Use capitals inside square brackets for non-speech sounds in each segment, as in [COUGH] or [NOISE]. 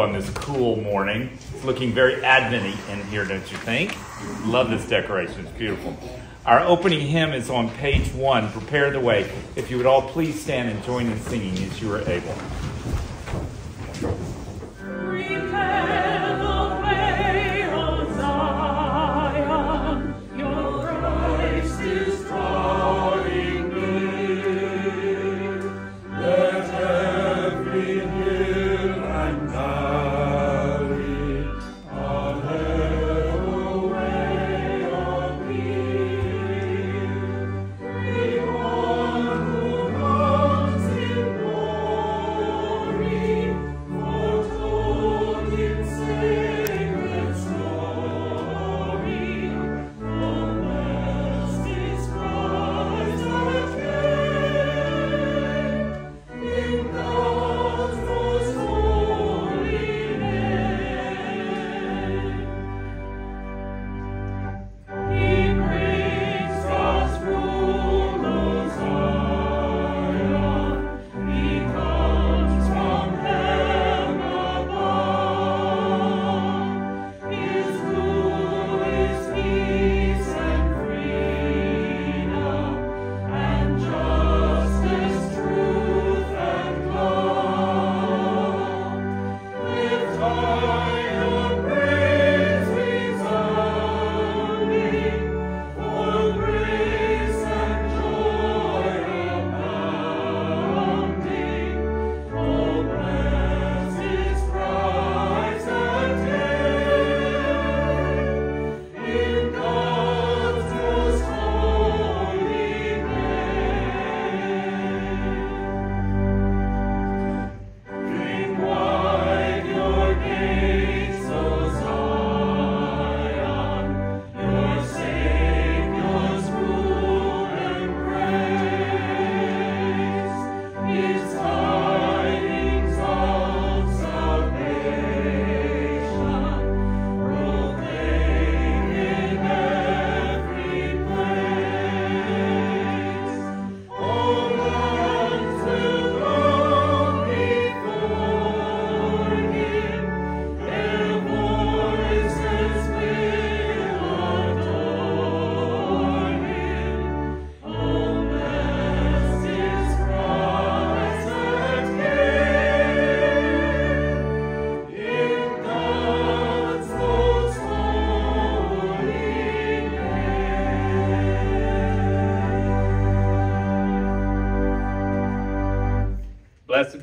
on this cool morning. It's looking very Adventy in here, don't you think? Love this decoration, it's beautiful. Our opening hymn is on page one, Prepare the Way. If you would all please stand and join in singing as you are able.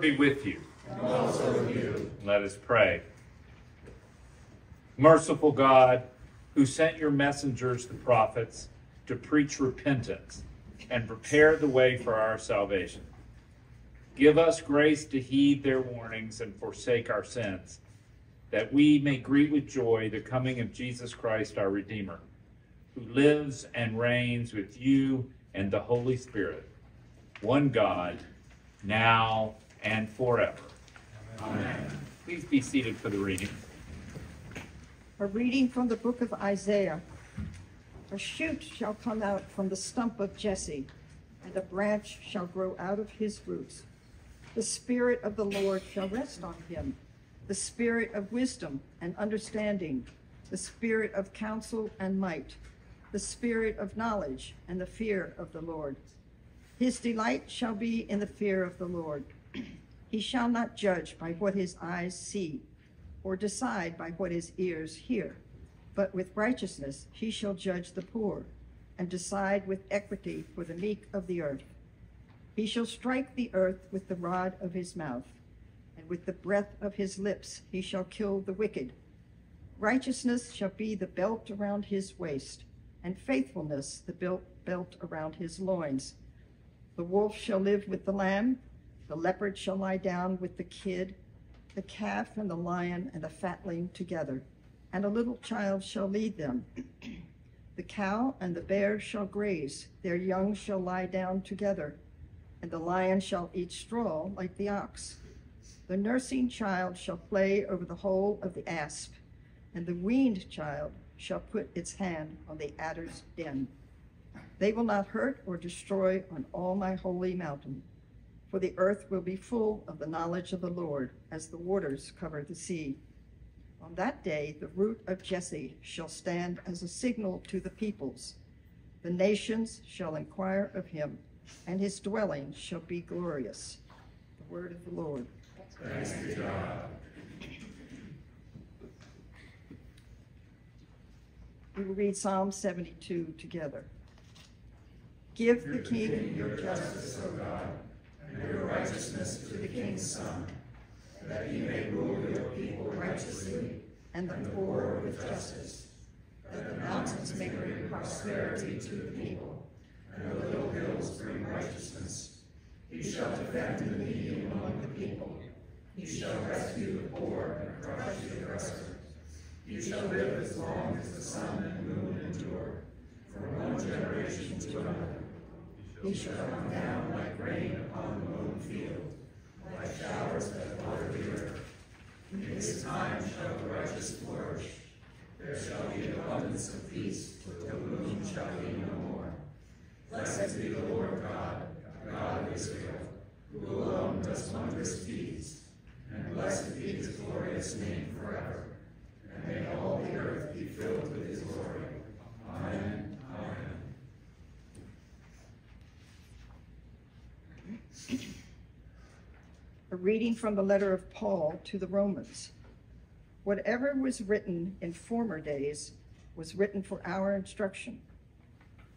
Be with you. And also with you. Let us pray. Merciful God, who sent your messengers, the prophets, to preach repentance and prepare the way for our salvation. Give us grace to heed their warnings and forsake our sins, that we may greet with joy the coming of Jesus Christ, our Redeemer, who lives and reigns with you and the Holy Spirit, one God, now and forever. Amen. Please be seated for the reading. A reading from the book of Isaiah. A shoot shall come out from the stump of Jesse, and a branch shall grow out of his roots. The Spirit of the Lord shall rest on him, the Spirit of wisdom and understanding, the Spirit of counsel and might, the Spirit of knowledge and the fear of the Lord. His delight shall be in the fear of the Lord. [CLEARS THROAT] he shall not judge by what his eyes see, or decide by what his ears hear, but with righteousness he shall judge the poor, and decide with equity for the meek of the earth. He shall strike the earth with the rod of his mouth, and with the breath of his lips he shall kill the wicked. Righteousness shall be the belt around his waist, and faithfulness the belt around his loins. The wolf shall live with the lamb, the leopard shall lie down with the kid, the calf and the lion and the fatling together, and a little child shall lead them. the cow and the bear shall graze, their young shall lie down together and the lion shall eat straw like the ox. The nursing child shall play over the hole of the asp, and the weaned child shall put its hand on the adder's den. They will not hurt or destroy on all my holy mountain, for the earth will be full of the knowledge of the Lord as the waters cover the sea. On that day, the root of Jesse shall stand as a signal to the peoples. The nations shall inquire of him and his dwelling shall be glorious. The word of the Lord. Thanks be God. We will read Psalm 72 together. Give the king your justice, O God, and your righteousness to the king's son, that he may rule your people righteously and the poor with justice, that the mountains may bring prosperity to the people and the little hills bring righteousness. He shall defend the needy among the people. He shall rescue the poor and crush the oppressor. He shall live as long as the sun and moon endure, from one generation to another. He shall come down like rain upon the mown field, like showers that water the earth. In his time shall the righteous flourish. There shall be abundance of peace, till the moon shall be no more. Blessed be the Lord God, God of Israel, who alone does wondrous deeds. And blessed be his glorious name forever. And may all the earth be filled with his glory. Amen. Reading from the letter of Paul to the Romans. Whatever was written in former days was written for our instruction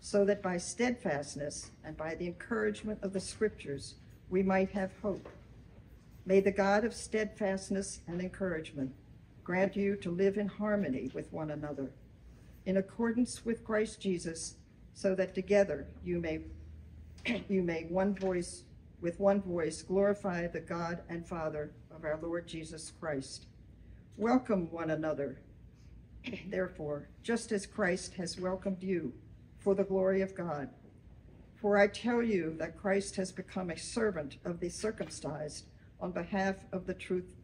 so that by steadfastness and by the encouragement of the scriptures we might have hope. May the God of steadfastness and encouragement grant you to live in harmony with one another, in accordance with Christ Jesus, so that together you may [CLEARS THROAT] you may one voice with one voice glorify the God and Father of our Lord Jesus Christ. Welcome one another, [CLEARS THROAT] therefore, just as Christ has welcomed you for the glory of God. For I tell you that Christ has become a servant of the circumcised on behalf of the truth,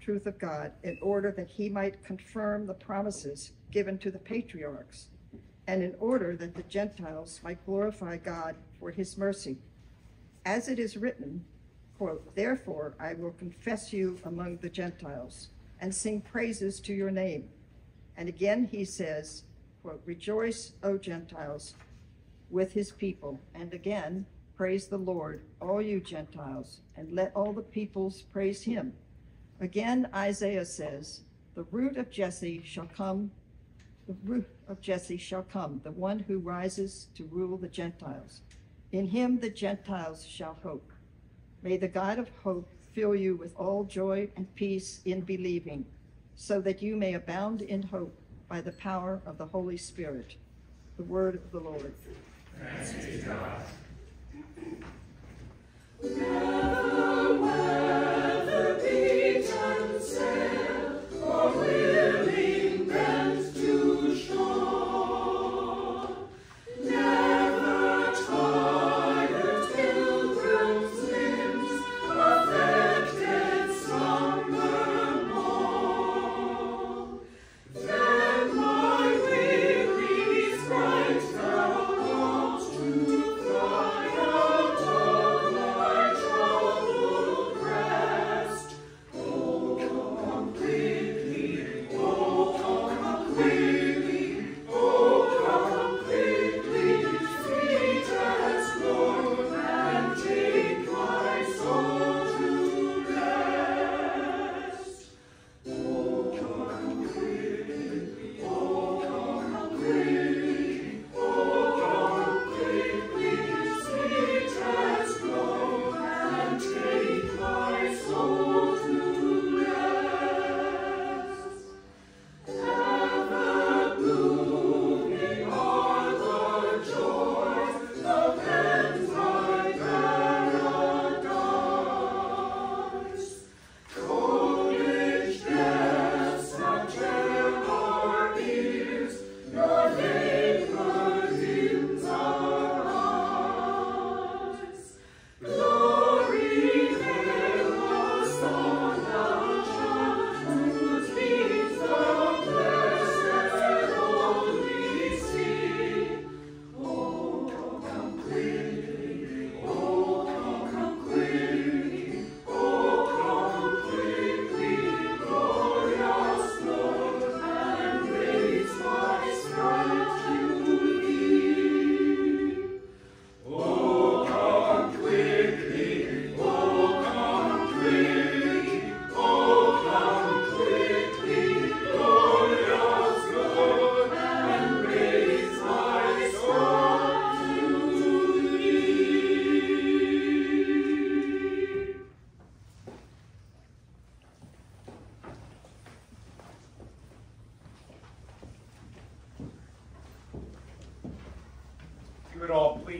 truth of God, in order that he might confirm the promises given to the patriarchs, and in order that the Gentiles might glorify God for his mercy. As it is written, quote, Therefore I will confess you among the Gentiles and sing praises to your name. And again he says, quote, Rejoice, O Gentiles, with his people. And again, praise the Lord, all you Gentiles, and let all the peoples praise him. Again, Isaiah says, The root of Jesse shall come, the root of Jesse shall come, the one who rises to rule the Gentiles. In him the Gentiles shall hope. May the God of hope fill you with all joy and peace in believing, so that you may abound in hope by the power of the Holy Spirit. The word of the Lord. Thanks be God. Never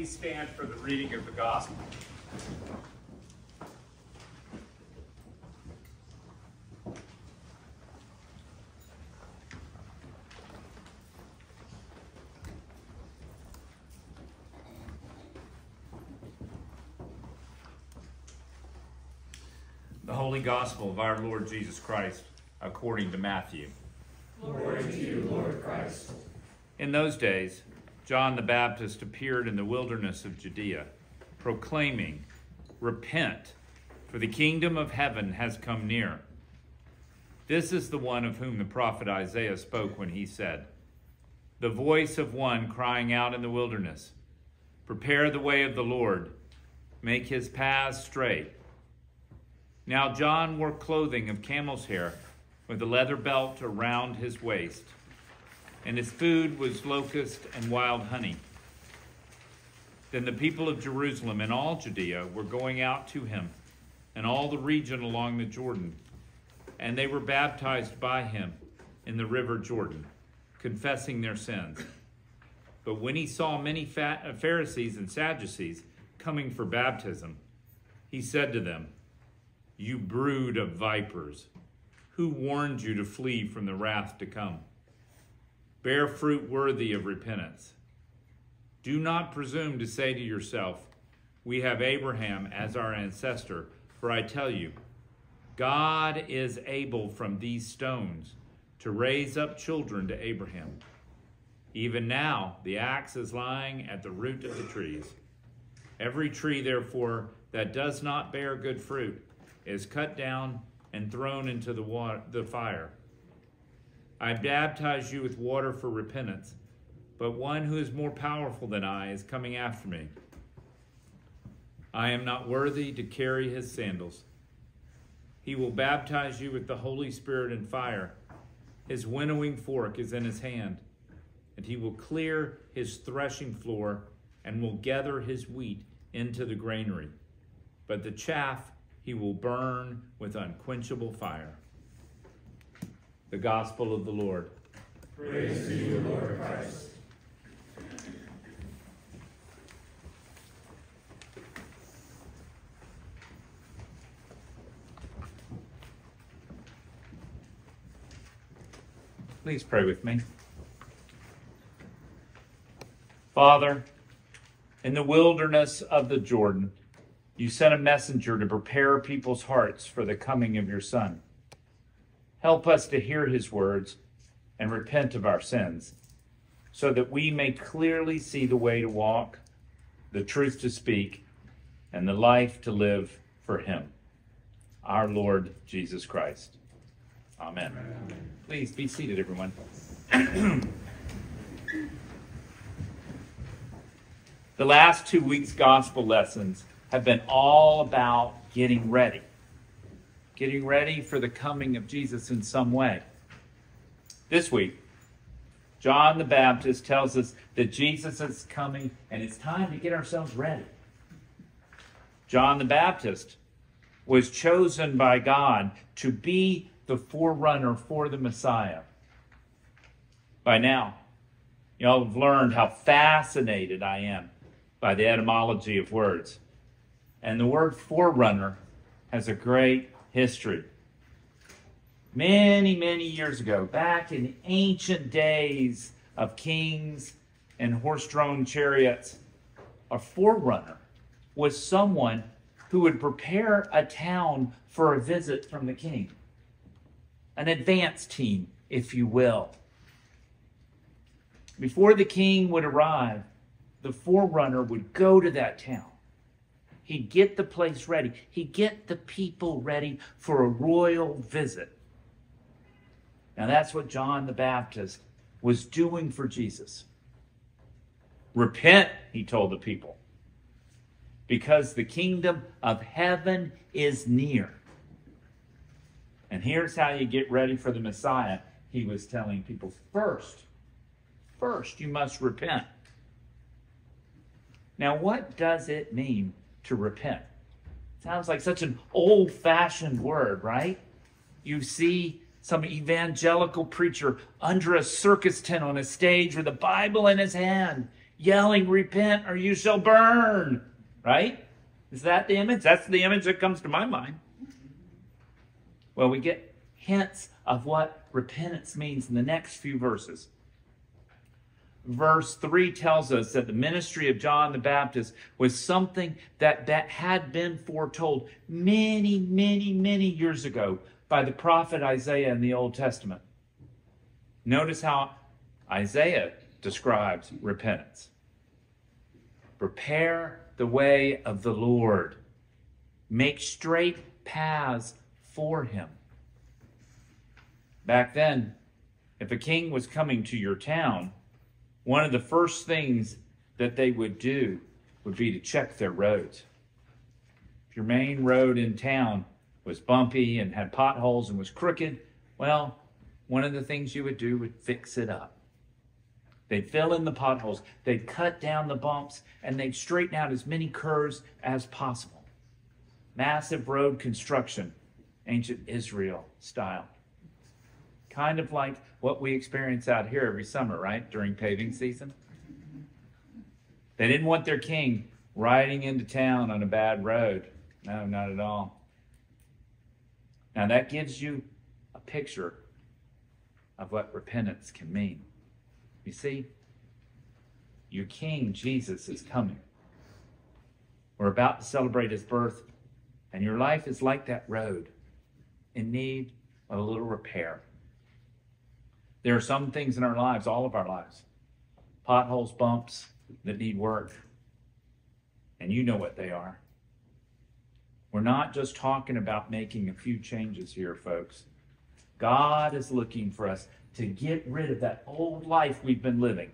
please stand for the reading of the gospel. The Holy Gospel of our Lord Jesus Christ according to Matthew. Glory to you, Lord Christ. In those days, John the Baptist appeared in the wilderness of Judea, proclaiming, Repent, for the kingdom of heaven has come near. This is the one of whom the prophet Isaiah spoke when he said, The voice of one crying out in the wilderness, Prepare the way of the Lord, make his paths straight. Now John wore clothing of camel's hair, with a leather belt around his waist and his food was locust and wild honey. Then the people of Jerusalem and all Judea were going out to him, and all the region along the Jordan, and they were baptized by him in the river Jordan, confessing their sins. But when he saw many Pharisees and Sadducees coming for baptism, he said to them, You brood of vipers, who warned you to flee from the wrath to come? Bear fruit worthy of repentance. Do not presume to say to yourself, We have Abraham as our ancestor, for I tell you, God is able from these stones to raise up children to Abraham. Even now, the axe is lying at the root of the trees. Every tree, therefore, that does not bear good fruit is cut down and thrown into the, water, the fire. I baptize you with water for repentance, but one who is more powerful than I is coming after me. I am not worthy to carry his sandals. He will baptize you with the Holy Spirit and fire. His winnowing fork is in his hand, and he will clear his threshing floor and will gather his wheat into the granary. But the chaff he will burn with unquenchable fire the gospel of the Lord. Praise to you, Lord Christ. Please pray with me. Father, in the wilderness of the Jordan, you sent a messenger to prepare people's hearts for the coming of your Son. Help us to hear his words and repent of our sins, so that we may clearly see the way to walk, the truth to speak, and the life to live for him, our Lord Jesus Christ. Amen. Amen. Please be seated, everyone. [CLEARS THROAT] the last two weeks' gospel lessons have been all about getting ready getting ready for the coming of Jesus in some way. This week, John the Baptist tells us that Jesus is coming and it's time to get ourselves ready. John the Baptist was chosen by God to be the forerunner for the Messiah. By now, y'all have learned how fascinated I am by the etymology of words. And the word forerunner has a great history. Many, many years ago, back in ancient days of kings and horse drawn chariots, a forerunner was someone who would prepare a town for a visit from the king. An advance team, if you will. Before the king would arrive, the forerunner would go to that town He'd get the place ready. He'd get the people ready for a royal visit. Now, that's what John the Baptist was doing for Jesus. Repent, he told the people, because the kingdom of heaven is near. And here's how you get ready for the Messiah. He was telling people first, first, you must repent. Now, what does it mean to repent. Sounds like such an old fashioned word, right? You see some evangelical preacher under a circus tent on a stage with a Bible in his hand, yelling, Repent or you shall burn. Right? Is that the image? That's the image that comes to my mind. Well, we get hints of what repentance means in the next few verses. Verse 3 tells us that the ministry of John the Baptist was something that, that had been foretold many, many, many years ago by the prophet Isaiah in the Old Testament. Notice how Isaiah describes repentance. Prepare the way of the Lord, make straight paths for him. Back then, if a king was coming to your town, one of the first things that they would do would be to check their roads. If your main road in town was bumpy and had potholes and was crooked, well, one of the things you would do would fix it up. They'd fill in the potholes, they'd cut down the bumps, and they'd straighten out as many curves as possible. Massive road construction, ancient Israel style kind of like what we experience out here every summer, right? During paving season. They didn't want their king riding into town on a bad road. No, not at all. Now that gives you a picture of what repentance can mean. You see, your king, Jesus, is coming. We're about to celebrate his birth, and your life is like that road in need of a little repair. There are some things in our lives, all of our lives, potholes, bumps that need work. And you know what they are. We're not just talking about making a few changes here, folks. God is looking for us to get rid of that old life we've been living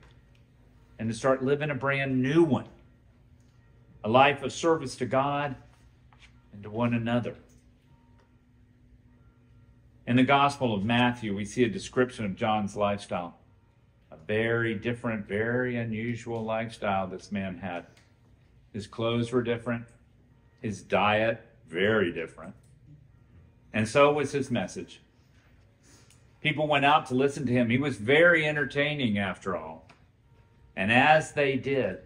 and to start living a brand new one. A life of service to God and to one another. In the Gospel of Matthew, we see a description of John's lifestyle. A very different, very unusual lifestyle this man had. His clothes were different, his diet, very different. And so was his message. People went out to listen to him. He was very entertaining, after all. And as they did,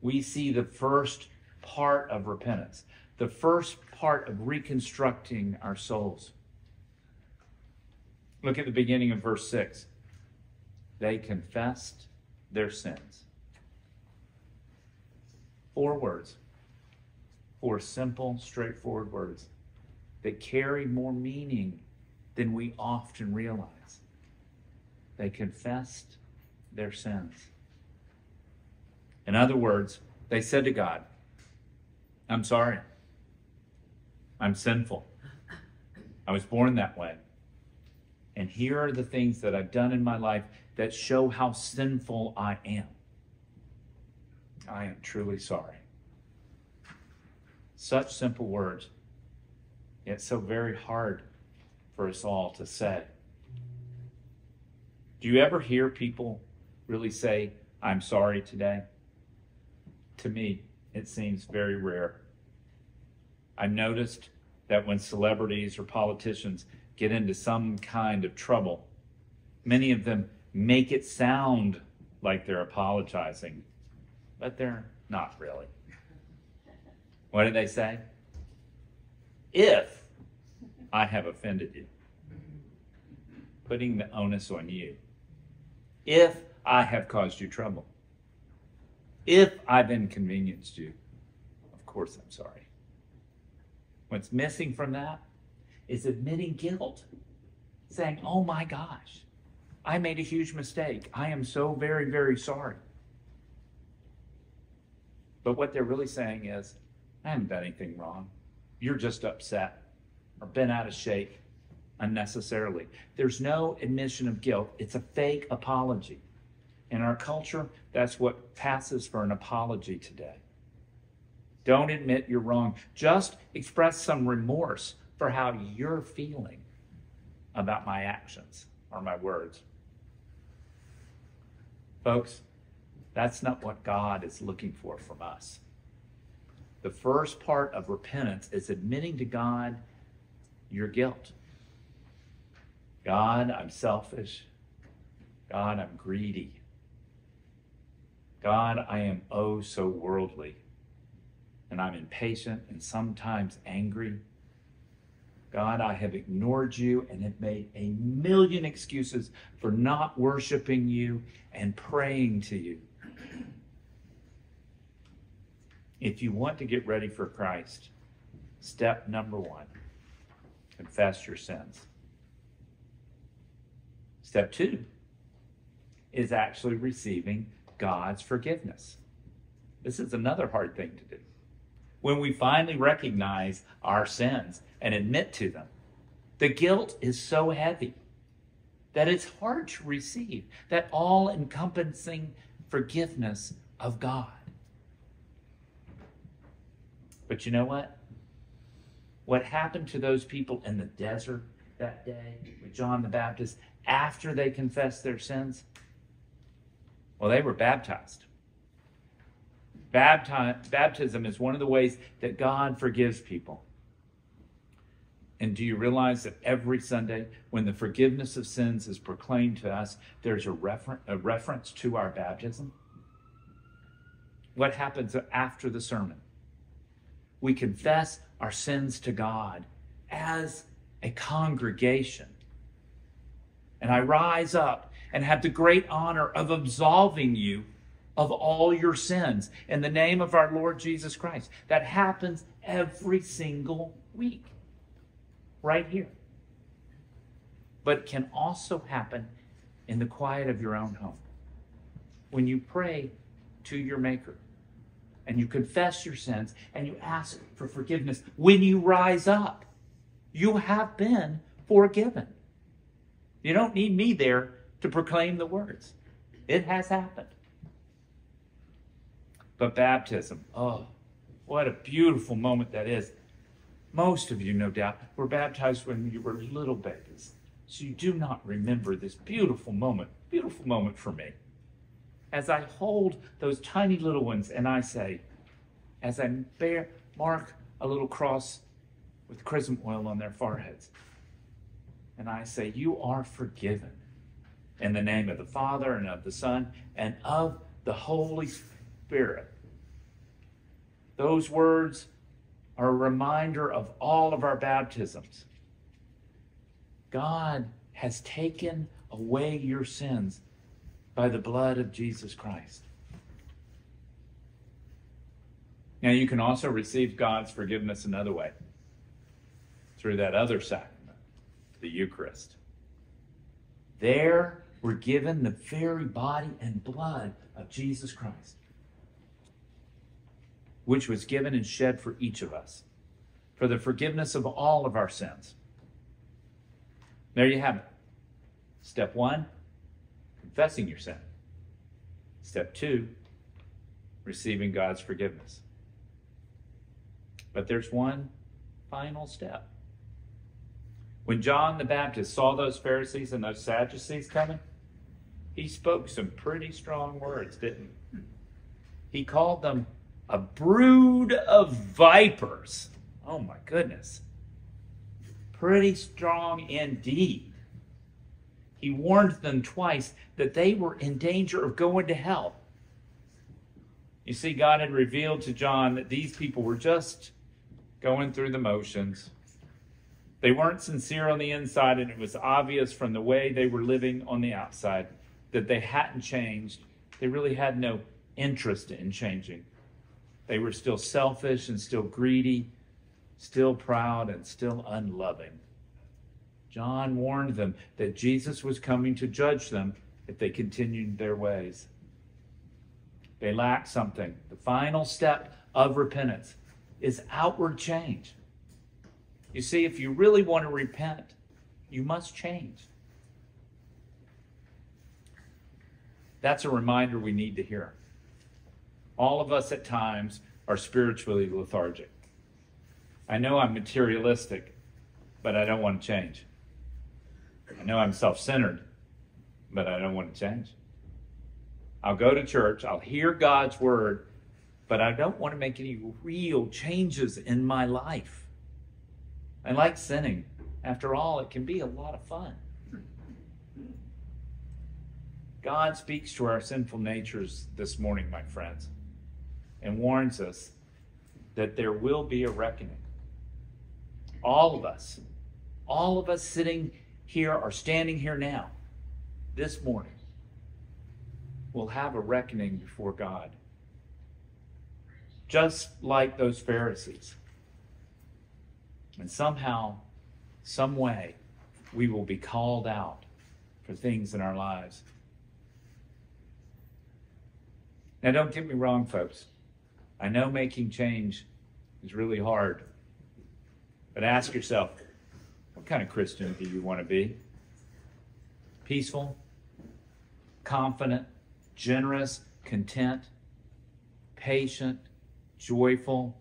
we see the first part of repentance, the first part of reconstructing our souls. Look at the beginning of verse 6. They confessed their sins. Four words. Four simple, straightforward words that carry more meaning than we often realize. They confessed their sins. In other words, they said to God, I'm sorry. I'm sinful. I was born that way. And here are the things that I've done in my life that show how sinful I am. I am truly sorry. Such simple words, yet so very hard for us all to say. Do you ever hear people really say, I'm sorry today? To me, it seems very rare. I've noticed that when celebrities or politicians get into some kind of trouble. Many of them make it sound like they're apologizing, but they're not really. What do they say? If I have offended you, putting the onus on you. If I have caused you trouble. If I've inconvenienced you, of course I'm sorry. What's missing from that is admitting guilt, saying, Oh my gosh, I made a huge mistake. I am so very, very sorry. But what they're really saying is, I haven't done anything wrong. You're just upset or been out of shape unnecessarily. There's no admission of guilt, it's a fake apology. In our culture, that's what passes for an apology today. Don't admit you're wrong. Just express some remorse for how you're feeling about my actions or my words. Folks, that's not what God is looking for from us. The first part of repentance is admitting to God your guilt. God, I'm selfish. God, I'm greedy. God, I am oh so worldly, and I'm impatient and sometimes angry. God, I have ignored you and have made a million excuses for not worshiping you and praying to you. If you want to get ready for Christ, step number one confess your sins. Step two is actually receiving God's forgiveness. This is another hard thing to do. When we finally recognize our sins and admit to them, the guilt is so heavy that it's hard to receive that all encompassing forgiveness of God. But you know what? What happened to those people in the desert that day with John the Baptist after they confessed their sins? Well, they were baptized. Bapti- baptism is one of the ways that God forgives people. And do you realize that every Sunday, when the forgiveness of sins is proclaimed to us, there's a, refer- a reference to our baptism? What happens after the sermon? We confess our sins to God as a congregation. And I rise up and have the great honor of absolving you of all your sins in the name of our Lord Jesus Christ. That happens every single week, right here. But can also happen in the quiet of your own home. When you pray to your Maker and you confess your sins and you ask for forgiveness, when you rise up, you have been forgiven. You don't need me there to proclaim the words. It has happened. But baptism, oh, what a beautiful moment that is. Most of you, no doubt, were baptized when you were little babies. So you do not remember this beautiful moment, beautiful moment for me. As I hold those tiny little ones and I say, as I bear, mark a little cross with chrism oil on their foreheads, and I say, You are forgiven in the name of the Father and of the Son and of the Holy Spirit. Those words are a reminder of all of our baptisms. God has taken away your sins by the blood of Jesus Christ. Now, you can also receive God's forgiveness another way through that other sacrament, the Eucharist. There, we're given the very body and blood of Jesus Christ, which was given and shed for each of us for the forgiveness of all of our sins. There you have it. Step one, confessing your sin. Step two, receiving God's forgiveness. But there's one final step. When John the Baptist saw those Pharisees and those Sadducees coming, he spoke some pretty strong words, didn't he? He called them a brood of vipers. Oh my goodness. Pretty strong indeed. He warned them twice that they were in danger of going to hell. You see, God had revealed to John that these people were just going through the motions. They weren't sincere on the inside, and it was obvious from the way they were living on the outside that they hadn't changed. They really had no interest in changing. They were still selfish and still greedy, still proud and still unloving. John warned them that Jesus was coming to judge them if they continued their ways. They lacked something. The final step of repentance is outward change. You see, if you really want to repent, you must change. That's a reminder we need to hear. All of us at times are spiritually lethargic. I know I'm materialistic, but I don't want to change. I know I'm self centered, but I don't want to change. I'll go to church, I'll hear God's word, but I don't want to make any real changes in my life. I like sinning. After all, it can be a lot of fun. God speaks to our sinful natures this morning, my friends, and warns us that there will be a reckoning. All of us, all of us sitting here or standing here now, this morning, will have a reckoning before God. Just like those Pharisees. And somehow, some way, we will be called out for things in our lives. Now, don't get me wrong, folks. I know making change is really hard. But ask yourself what kind of Christian do you want to be? Peaceful, confident, generous, content, patient, joyful,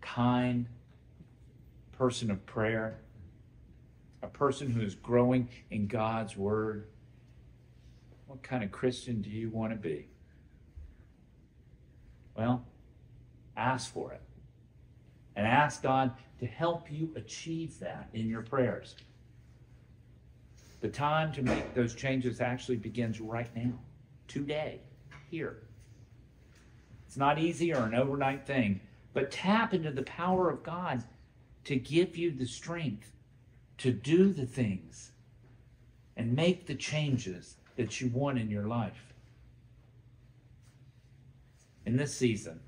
kind, person of prayer, a person who is growing in God's Word. What kind of Christian do you want to be? Well, ask for it. And ask God to help you achieve that in your prayers. The time to make those changes actually begins right now, today, here. It's not easy or an overnight thing, but tap into the power of God to give you the strength to do the things and make the changes that you want in your life. In this season,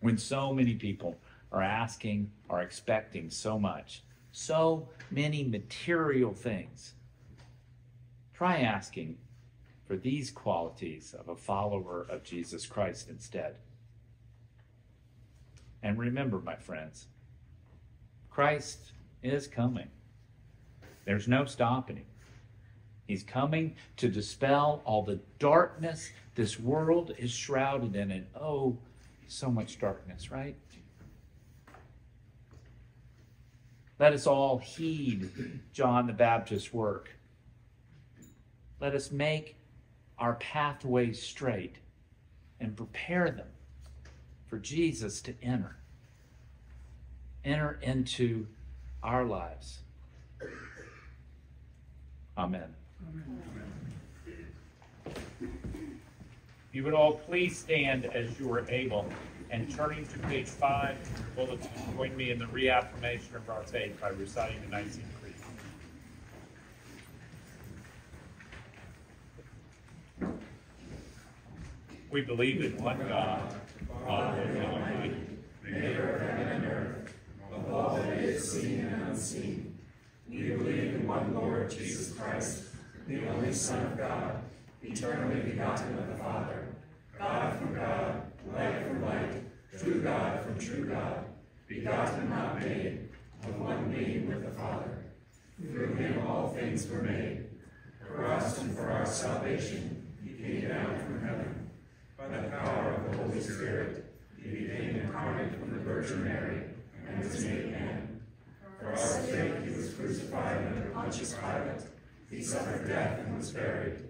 when so many people are asking, are expecting so much, so many material things, try asking for these qualities of a follower of Jesus Christ instead. And remember, my friends, Christ is coming. There's no stopping him. He's coming to dispel all the darkness this world is shrouded in. it. oh, so much darkness, right? Let us all heed John the Baptist's work. Let us make our pathways straight and prepare them for Jesus to enter. Enter into our lives. Amen. You would all please stand as you are able and turning to page five, bulletin, join me in the reaffirmation of our faith by reciting the Nicene Creed. We believe in one God, Father Almighty, maker of heaven and earth, of all that is seen and unseen. We believe in one Lord Jesus Christ, the only Son of God, eternally begotten of the Father, God from God, light from light, true God from true God, begotten not made, of one being with the Father. Through him all things were made. For us and for our salvation, he came down from heaven. By the power of the Holy Spirit, he became incarnate from the Virgin Mary and was made man. For our sake he was crucified under Pontius Pilate. He suffered death and was buried.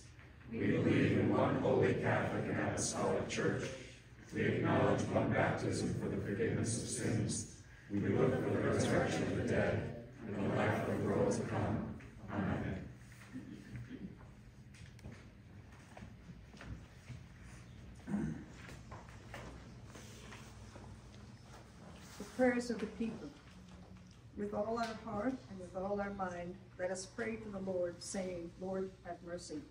We believe in one holy Catholic and Apostolic Church. We acknowledge one baptism for the forgiveness of sins. We look for the resurrection of the dead and the life of the world to come. Amen. The prayers of the people. With all our heart and with all our mind, let us pray to the Lord, saying, Lord, have mercy.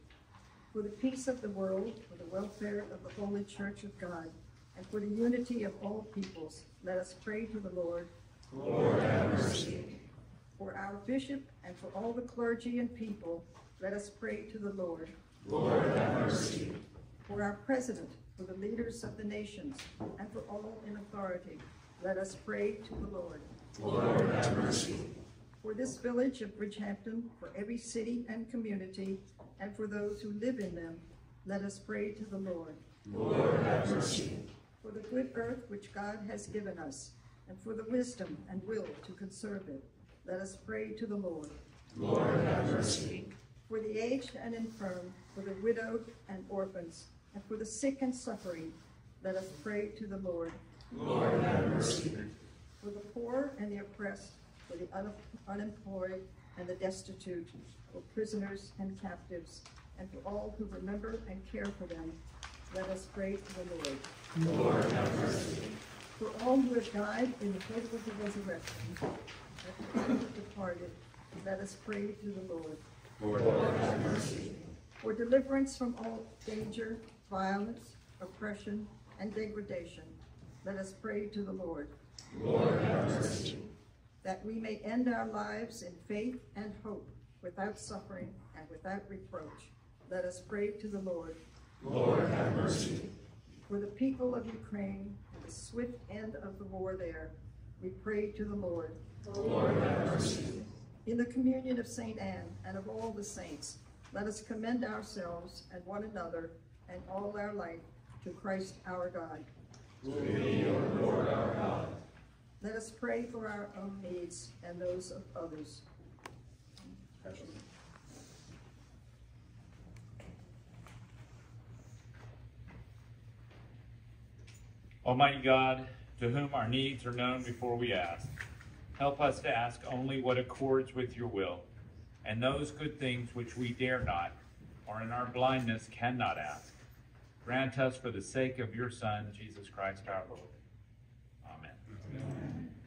For the peace of the world, for the welfare of the Holy Church of God, and for the unity of all peoples, let us pray to the Lord. Lord, have mercy. For our bishop and for all the clergy and people, let us pray to the Lord. Lord, have mercy. For our president, for the leaders of the nations, and for all in authority, let us pray to the Lord. Lord, have mercy. For this village of Bridgehampton, for every city and community, and for those who live in them, let us pray to the Lord. Lord, have mercy. For the good earth which God has given us, and for the wisdom and will to conserve it, let us pray to the Lord. Lord, have mercy. For the aged and infirm, for the widowed and orphans, and for the sick and suffering, let us pray to the Lord. Lord, have mercy. For the poor and the oppressed, for the un- unemployed and the destitute, for prisoners and captives, and for all who remember and care for them, let us pray to the Lord. Lord, have mercy. For all who have died in the hope of the resurrection, and for all who have departed, let us pray to the Lord. Lord, have mercy. For deliverance from all danger, violence, oppression, and degradation, let us pray to the Lord. Lord, have mercy. That we may end our lives in faith and hope, without suffering and without reproach, let us pray to the Lord. Lord, have mercy. For the people of Ukraine and the swift end of the war there, we pray to the Lord. Lord, have mercy. In the communion of Saint Anne and of all the saints, let us commend ourselves and one another and all our life to Christ our God. Let us pray for our own needs and those of others. Almighty God, to whom our needs are known before we ask, help us to ask only what accords with your will, and those good things which we dare not, or in our blindness cannot ask. Grant us for the sake of your Son, Jesus Christ our Lord.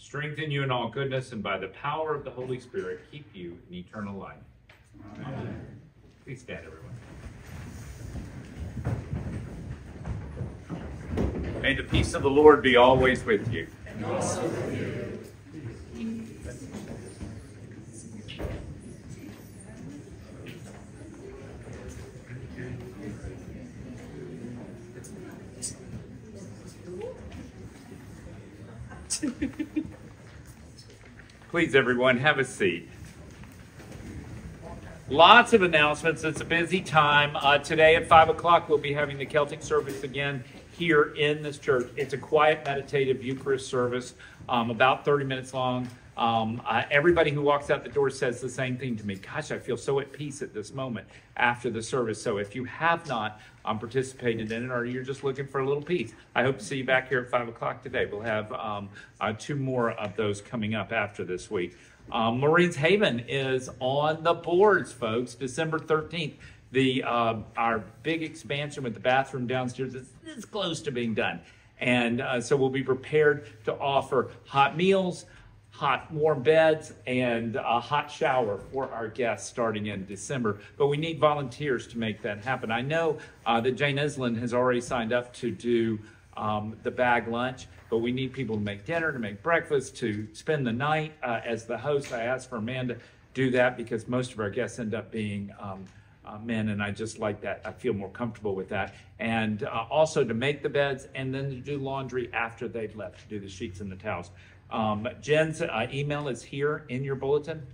Strengthen you in all goodness, and by the power of the Holy Spirit, keep you in eternal life. Amen. Please stand, everyone. May the peace of the Lord be always with you. [LAUGHS] Please, everyone, have a seat. Lots of announcements. It's a busy time. Uh, today at 5 o'clock, we'll be having the Celtic service again here in this church. It's a quiet, meditative Eucharist service, um, about 30 minutes long. Um, everybody who walks out the door says the same thing to me. Gosh, I feel so at peace at this moment after the service. So if you have not um, participated in it or you're just looking for a little peace, I hope to see you back here at 5 o'clock today. We'll have um, uh, two more of those coming up after this week. Um, Maureen's Haven is on the boards, folks, December 13th. The uh, Our big expansion with the bathroom downstairs is, is close to being done. And uh, so we'll be prepared to offer hot meals, hot warm beds and a hot shower for our guests starting in December. But we need volunteers to make that happen. I know uh, that Jane Island has already signed up to do um, the bag lunch, but we need people to make dinner, to make breakfast, to spend the night. Uh, as the host, I asked for Amanda to do that because most of our guests end up being um, uh, men, and I just like that. I feel more comfortable with that. And uh, also to make the beds and then to do laundry after they've left, to do the sheets and the towels. Um, Jen's uh, email is here in your bulletin.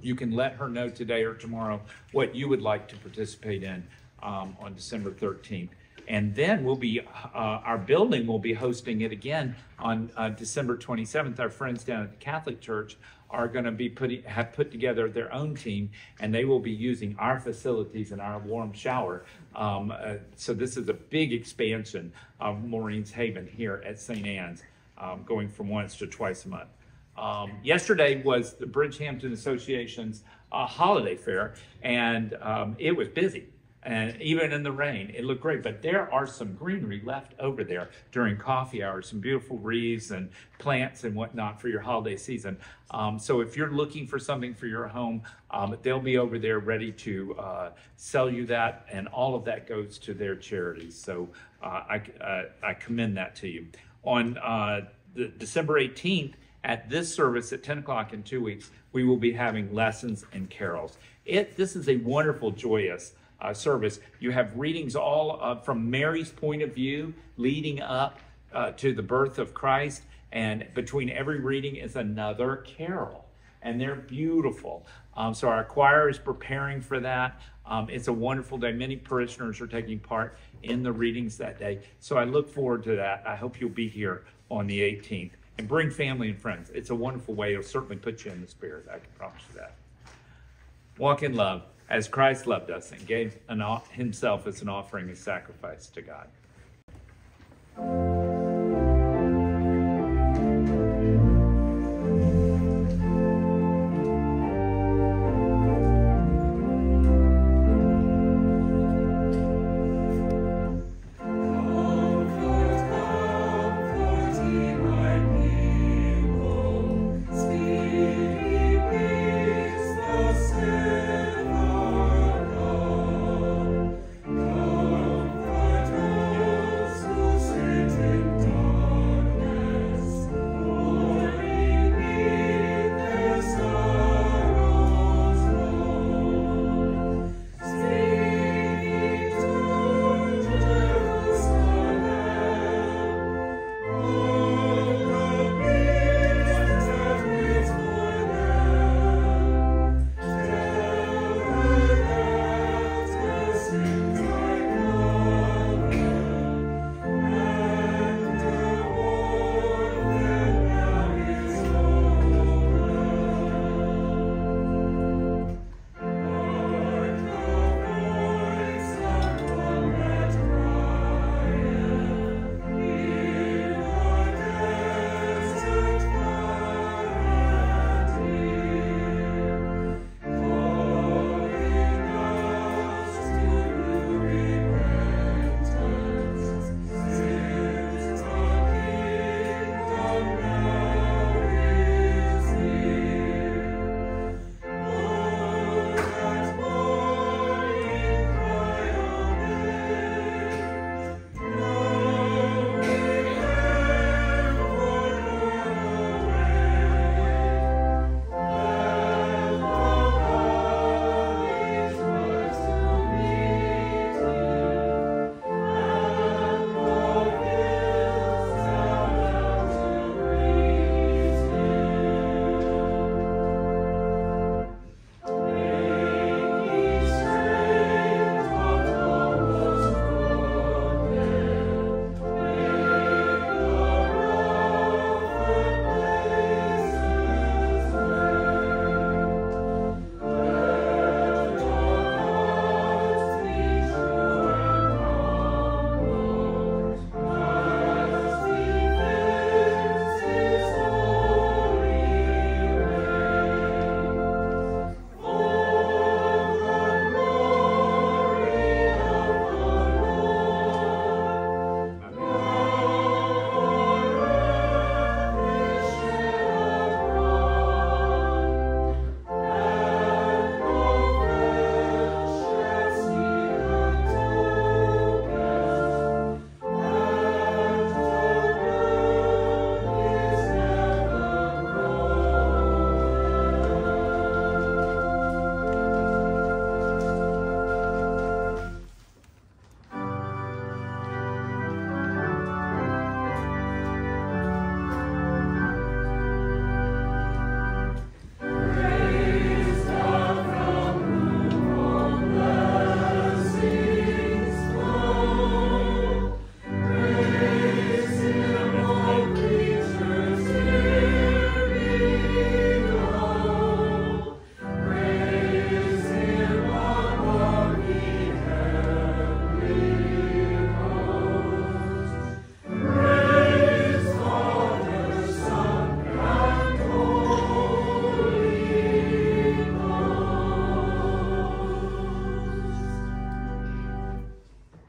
You can let her know today or tomorrow what you would like to participate in um, on December 13th. And then we'll be, uh, our building will be hosting it again on uh, December 27th. Our friends down at the Catholic Church are going to be putting, have put together their own team, and they will be using our facilities and our warm shower. Um, uh, so this is a big expansion of Maureen's Haven here at St. Ann's, um, going from once to twice a month. Um, yesterday was the Bridgehampton Association's uh, holiday fair, and um, it was busy. And even in the rain, it looked great. But there are some greenery left over there during coffee hours, some beautiful wreaths and plants and whatnot for your holiday season. Um, so if you're looking for something for your home, um, they'll be over there ready to uh, sell you that, and all of that goes to their charities. So uh, I, uh, I commend that to you. On uh, the December 18th, at this service at 10 o'clock in two weeks, we will be having lessons and carols. It, this is a wonderful, joyous uh, service. You have readings all uh, from Mary's point of view, leading up uh, to the birth of Christ, and between every reading is another carol. And they're beautiful. Um, so our choir is preparing for that. Um, it's a wonderful day. Many parishioners are taking part in the readings that day. So I look forward to that. I hope you'll be here on the 18th. And bring family and friends. It's a wonderful way. It'll certainly put you in the spirit. I can promise you that. Walk in love as Christ loved us and gave an, himself as an offering and sacrifice to God.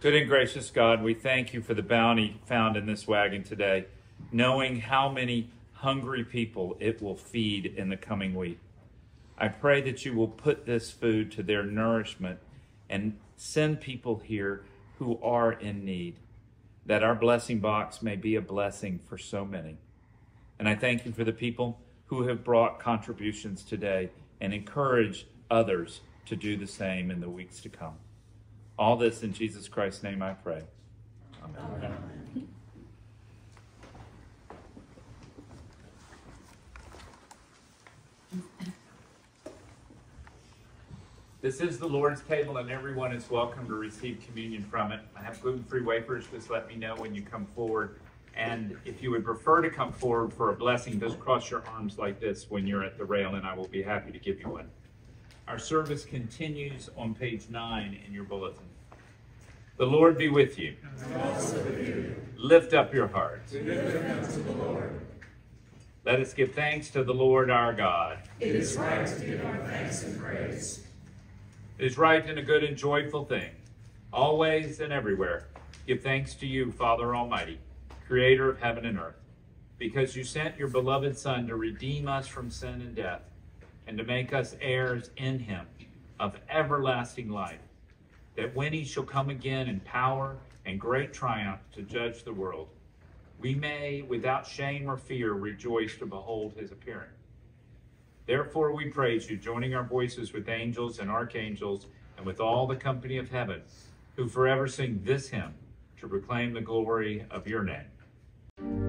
Good and gracious God, we thank you for the bounty found in this wagon today, knowing how many hungry people it will feed in the coming week. I pray that you will put this food to their nourishment and send people here who are in need, that our blessing box may be a blessing for so many. And I thank you for the people who have brought contributions today and encourage others to do the same in the weeks to come. All this in Jesus Christ's name I pray. Amen. Amen. This is the Lord's table, and everyone is welcome to receive communion from it. I have gluten free wafers. Just let me know when you come forward. And if you would prefer to come forward for a blessing, just cross your arms like this when you're at the rail, and I will be happy to give you one. Our service continues on page 9 in your bulletin. The Lord be with you. With you. Lift up your hearts. Let us give thanks to the Lord our God. It is right to give our thanks and praise. It is right and a good and joyful thing, always and everywhere. Give thanks to you, Father Almighty, creator of heaven and earth, because you sent your beloved Son to redeem us from sin and death and to make us heirs in him of everlasting life, that when he shall come again in power and great triumph to judge the world, we may without shame or fear rejoice to behold his appearing. Therefore we praise you, joining our voices with angels and archangels and with all the company of heaven, who forever sing this hymn to proclaim the glory of your name.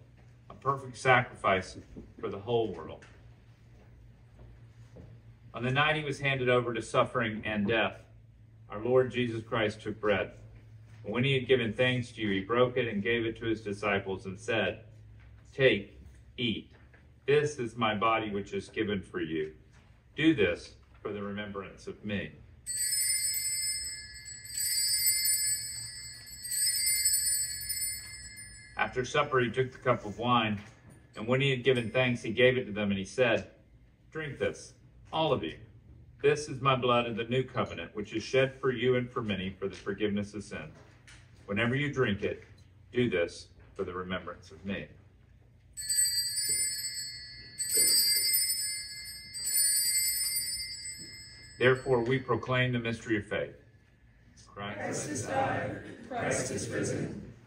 perfect sacrifice for the whole world. On the night he was handed over to suffering and death, our Lord Jesus Christ took bread. And when he had given thanks to you, he broke it and gave it to his disciples and said, Take, eat. This is my body which is given for you. Do this for the remembrance of me. After supper, he took the cup of wine, and when he had given thanks, he gave it to them, and he said, Drink this, all of you. This is my blood of the new covenant, which is shed for you and for many for the forgiveness of sins. Whenever you drink it, do this for the remembrance of me. Therefore, we proclaim the mystery of faith. Christ, Christ has died, Christ is risen.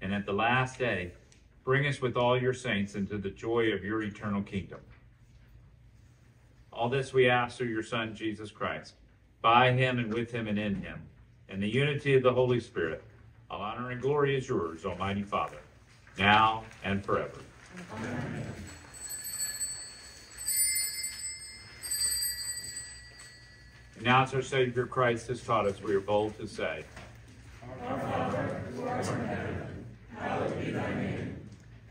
and at the last day, bring us with all your saints into the joy of your eternal kingdom. All this we ask through your Son, Jesus Christ, by him and with him and in him, in the unity of the Holy Spirit. All honor and glory is yours, Almighty Father, now and forever. And now as our Savior Christ has taught us, we are bold to say, Our Father, who art in heaven, hallowed be thy name.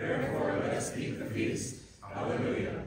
Therefore let us keep the feast. Alleluia.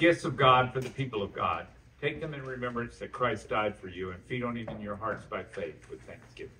Gifts of God for the people of God. Take them in remembrance that Christ died for you and feed on in your hearts by faith with thanksgiving.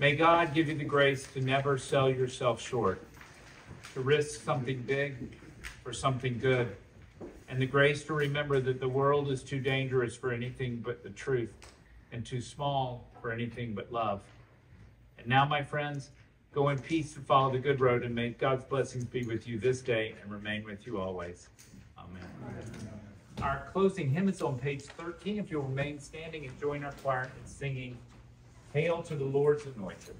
May God give you the grace to never sell yourself short, to risk something big for something good, and the grace to remember that the world is too dangerous for anything but the truth, and too small for anything but love. And now, my friends, go in peace to follow the good road, and may God's blessings be with you this day and remain with you always. Amen. Our closing hymn is on page 13. If you'll remain standing and join our choir in singing Hail to the Lord's Anointed.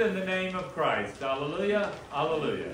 In the name of Christ. Hallelujah. Hallelujah.